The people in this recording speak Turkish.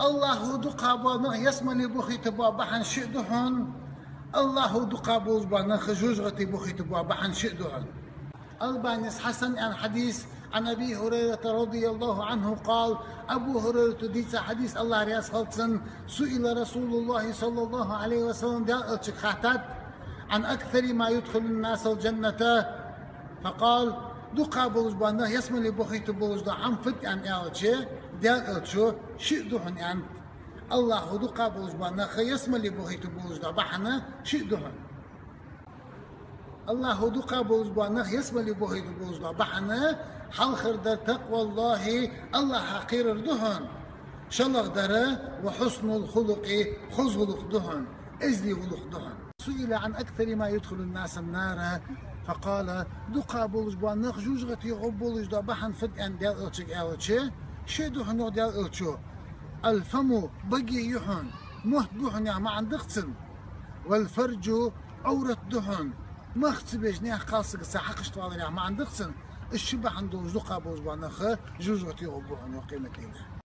الله دقابنا يسمى بخي تبا بحن شئدهن الله دقابوز بانا خجوجغتي بخي تبا بحن شئدهن البانيس حسن عن حديث عن أبي هريرة رضي الله عنه قال أبو هريرة ديت حديث الله رياس خلصن. سئل رسول الله صلى الله عليه وسلم دال خاتات عن أكثر ما يدخل الناس الجنة. فقال du qabuls banda yasma li buhitu bulus da fit an elçi der elçu şu duhun an Allahu du qabuls banda yasma li buhitu bulus da bahna duhun Allahu du qabuls banda yasma li buhitu bulus da bahna hal khirda Allah haqirir duhun şalaq ve husnul huluqi huzuluk duhun ezli huluk duhun سئل عن أكثر ما يدخل الناس النار فقال دقا بولج بانخ جوجغتي غبولج دا بحن فد ان ديال الچك الچي شي دهن ديال الچو الفم بقي يحن مهت بحن يعني ما عندقتن والفرج عورة دهن ما اختبش نيح قاصق ساحق اشتغل يعني ما عندقتن الشبه عنده زقا بوز بانخ جوجغتي غبولج قيمة لنا